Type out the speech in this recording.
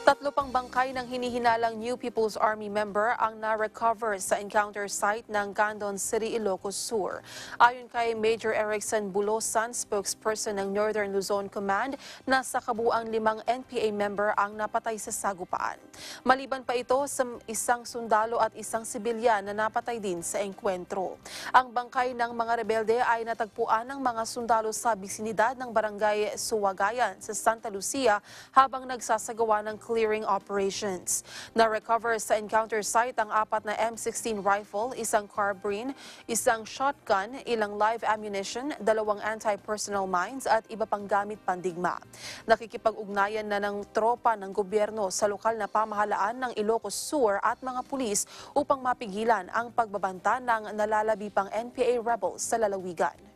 Tatlo pang bangkay ng hinihinalang New People's Army member ang na-recover sa encounter site ng Candon City, Ilocos Sur. Ayon kay Major Erickson Bulosan, spokesperson ng Northern Luzon Command, nasa kabuang limang NPA member ang napatay sa sagupaan. Maliban pa ito sa isang sundalo at isang sibilyan na napatay din sa engkwentro. Ang bangkay ng mga rebelde ay natagpuan ng mga sundalo sa bisinidad ng barangay Suwagayan sa Santa Lucia habang nagsasagawa ng clearing operations. Na-recover sa encounter site ang apat na M16 rifle, isang carbine, isang shotgun, ilang live ammunition, dalawang anti-personnel mines at iba pang gamit pandigma. Nakikipag-ugnayan na ng tropa ng gobyerno sa lokal na pamahalaan ng Ilocos Sur at mga pulis upang mapigilan ang pagbabanta ng nalalabi pang NPA rebels sa lalawigan.